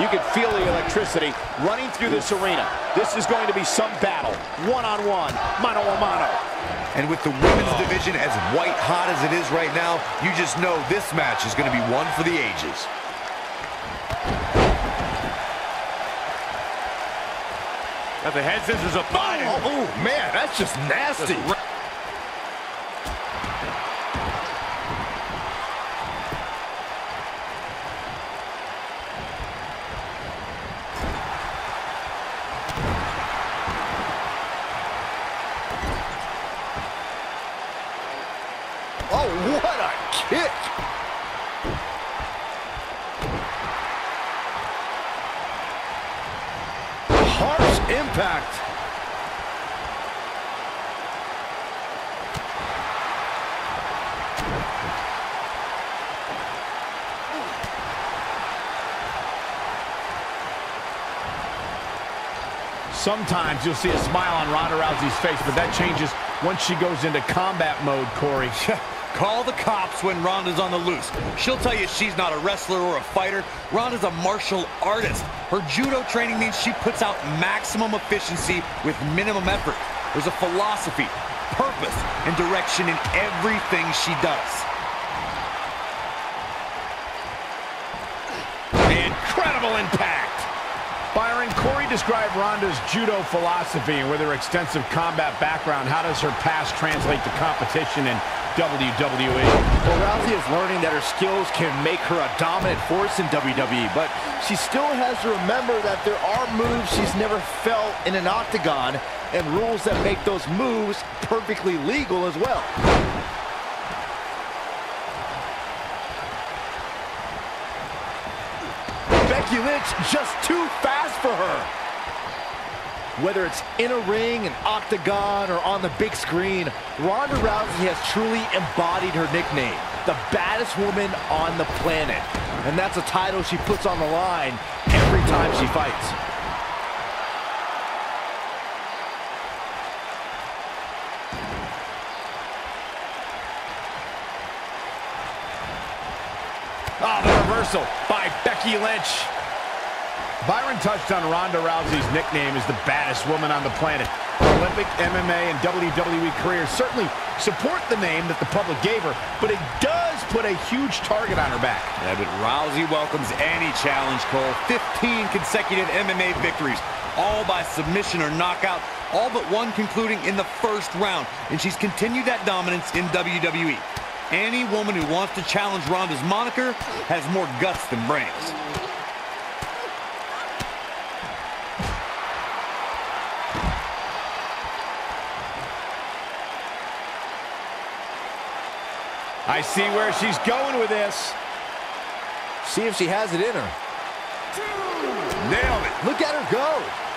You can feel the electricity running through this arena. This is going to be some battle. One-on-one, mano-a-mano. And with the women's division as white hot as it is right now, you just know this match is going to be one for the ages. Got the head scissors of Biden. Oh, oh, man, that's just nasty. Oh, what a kick! Harsh impact. Sometimes you'll see a smile on Ronda Rousey's face, but that changes once she goes into combat mode, Corey. Call the cops when Ronda's on the loose. She'll tell you she's not a wrestler or a fighter. Ronda's a martial artist. Her judo training means she puts out maximum efficiency with minimum effort. There's a philosophy, purpose, and direction in everything she does. Incredible impact. Byron, Corey described Ronda's judo philosophy and with her extensive combat background, how does her past translate to competition in WWE? Well, Rousey is learning that her skills can make her a dominant force in WWE, but she still has to remember that there are moves she's never felt in an octagon and rules that make those moves perfectly legal as well. Becky Lynch just too fast for her. Whether it's in a ring, an octagon, or on the big screen, Ronda Rousey has truly embodied her nickname, the baddest woman on the planet. And that's a title she puts on the line every time she fights. Oh, the reversal by Becky Lynch. Byron touched on Ronda Rousey's nickname as the baddest woman on the planet. Her Olympic, MMA, and WWE careers certainly support the name that the public gave her, but it does put a huge target on her back. Yeah, but Rousey welcomes any challenge, Cole. 15 consecutive MMA victories, all by submission or knockout, all but one concluding in the first round. And she's continued that dominance in WWE. Any woman who wants to challenge Ronda's moniker has more guts than brains. I see where she's going with this. See if she has it in her. Nailed it. Look at her go.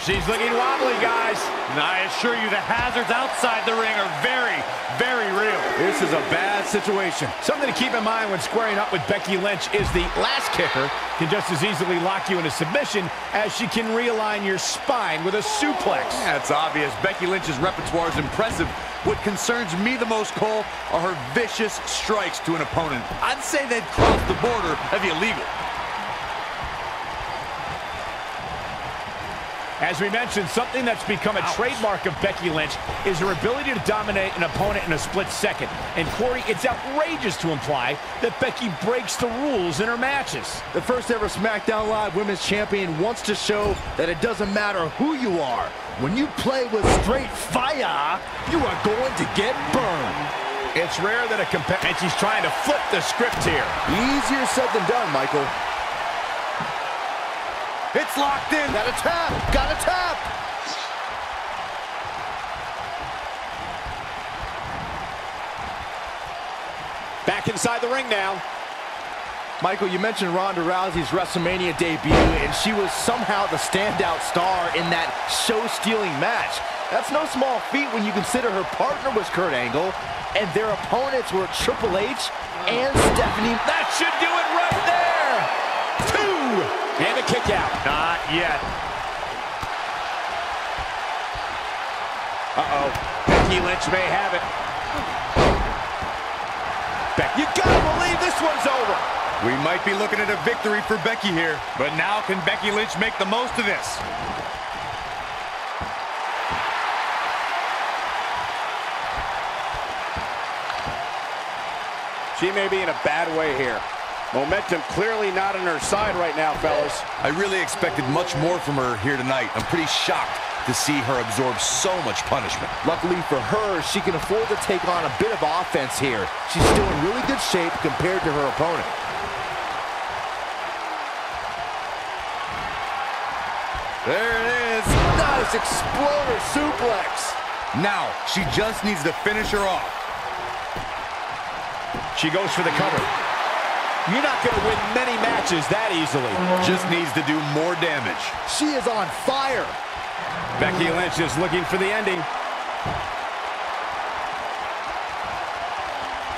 She's looking wobbly, guys. And I assure you the hazards outside the ring are very, very real. This is a bad situation. Something to keep in mind when squaring up with Becky Lynch is the Lass Kicker can just as easily lock you into submission as she can realign your spine with a suplex. Yeah, it's obvious. Becky Lynch's repertoire is impressive. What concerns me the most, Cole, are her vicious strikes to an opponent. I'd say they'd cross the border of illegal. As we mentioned, something that's become a trademark of Becky Lynch is her ability to dominate an opponent in a split second. And Corey, it's outrageous to imply that Becky breaks the rules in her matches. The first ever SmackDown Live Women's Champion wants to show that it doesn't matter who you are. When you play with straight fire, you are going to get burned. It's rare that a competitor, and she's trying to flip the script here. Easier said than done, Michael. It's locked in. Got a tap, got a tap. Back inside the ring now. Michael, you mentioned Ronda Rousey's WrestleMania debut, and she was somehow the standout star in that show-stealing match. That's no small feat when you consider her partner was Kurt Angle, and their opponents were Triple H and Stephanie. That should do it yet. Uh-oh. Becky Lynch may have it. Becky. You gotta believe this one's over. We might be looking at a victory for Becky here. But now can Becky Lynch make the most of this? She may be in a bad way here. Momentum clearly not on her side right now, fellas. I really expected much more from her here tonight. I'm pretty shocked to see her absorb so much punishment. Luckily for her, she can afford to take on a bit of offense here. She's still in really good shape compared to her opponent. There it is. Nice exploder suplex. Now, she just needs to finish her off. She goes for the cover. You're not going to win many matches that easily. Just needs to do more damage. She is on fire. Becky Lynch is looking for the ending.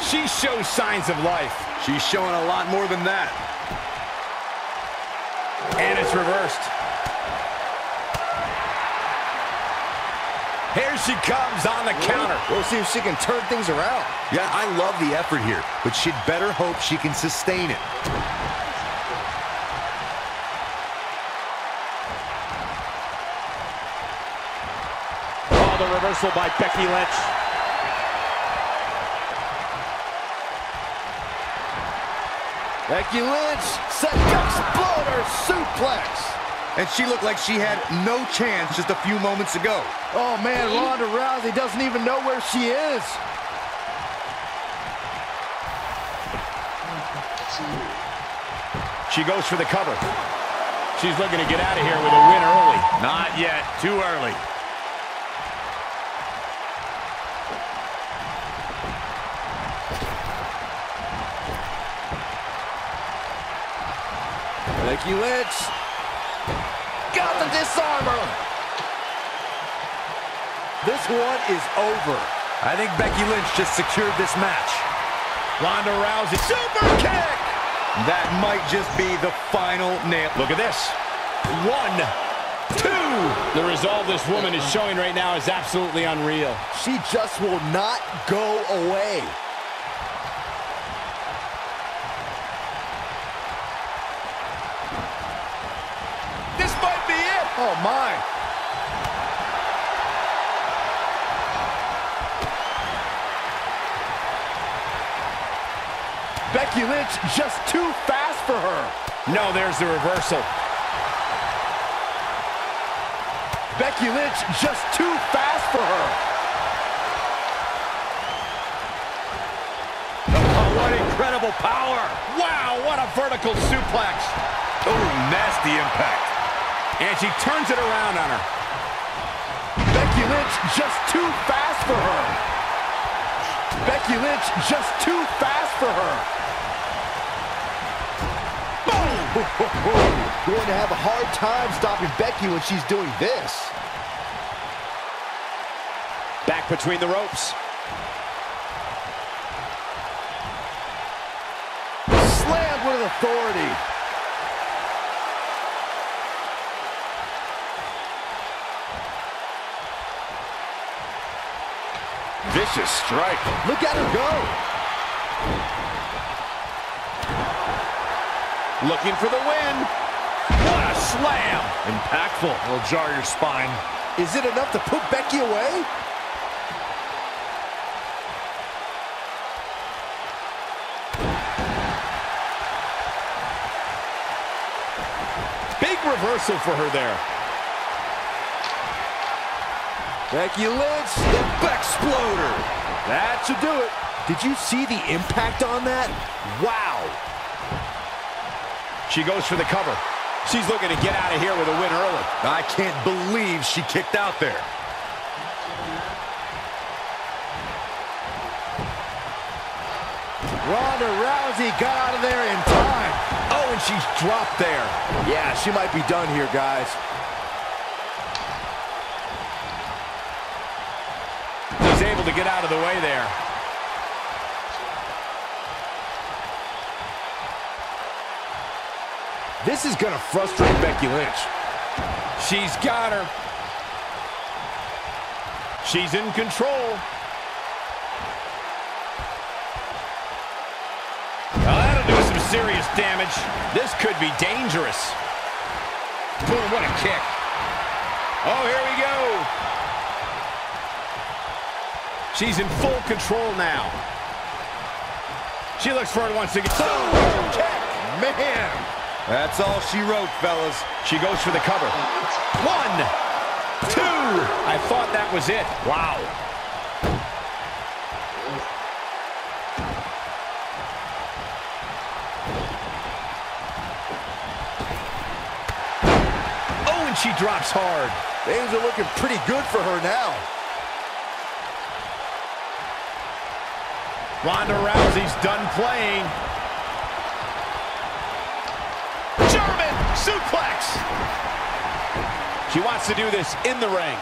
She shows signs of life. She's showing a lot more than that. And it's reversed. Here she comes on the counter. We'll see if she can turn things around. Yeah, I love the effort here, but she'd better hope she can sustain it. Oh, the reversal by Becky Lynch. Becky Lynch set exploder suplex. And she looked like she had no chance just a few moments ago. Oh man, Ronda Rousey doesn't even know where she is. She goes for the cover. She's looking to get out of here with a win early. Not yet. Too early. Becky Lynch got the Dis-arm-her. This one is over. I think Becky Lynch just secured this match. Ronda Rousey. Super kick. That might just be the final nail. Look at this. One, two. The resolve this woman is showing right now is absolutely unreal. She just will not go away. This might be it. Oh my. Becky Lynch just too fast for her. No, there's the reversal. Becky Lynch just too fast for her. Oh, what incredible power. Wow, what a vertical suplex. Oh, nasty impact. And she turns it around on her. Becky Lynch just too fast for her. Becky Lynch just too fast for her. Going to have a hard time stopping Becky when she's doing this. Back between the ropes. Slammed with authority. Vicious strike. Look at her go. Looking for the win. What a slam. Impactful. It'll jar your spine. Is it enough to put Becky away? Big reversal for her there. Becky Lynch, the Bexploder. That should do it. Did you see the impact on that? Wow. She goes for the cover. She's looking to get out of here with a win early. I can't believe she kicked out there. Ronda Rousey got out of there in time. Oh, and she's dropped there. Yeah, she might be done here, guys. She's able to get out of the way there. This is going to frustrate Becky Lynch. She's got her. She's in control. Well, that'll do some serious damage. This could be dangerous. Boom, what a kick. Oh, here we go. She's in full control now. She looks for it once again. Oh, Boom! Kick! Man! That's all she wrote, fellas. She goes for the cover. One, two. I thought that was it. Wow. Oh, and she drops hard. Things are looking pretty good for her now. Ronda Rousey's done playing. German suplex. She wants to do this in the ring.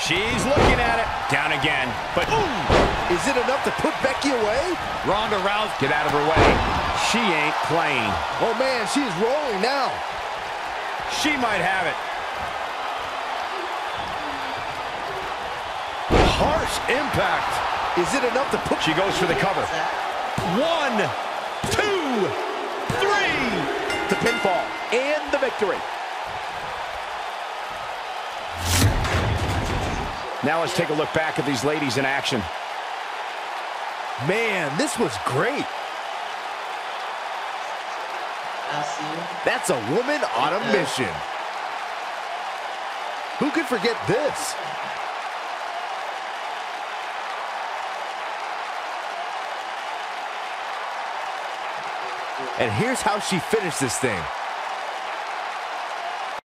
She's looking at it. Down again. But ooh, Is it enough to put Becky away? Ronda Rousey, get out of her way. She ain't playing. Oh man, she's rolling now. She might have it. Harsh impact. Is it enough to put... She goes for the cover. One, two, three. The pinfall and the victory. Now let's take a look back at these ladies in action. Man, this was great. That's a woman on a mission. Who could forget this? And here's how she finished this thing.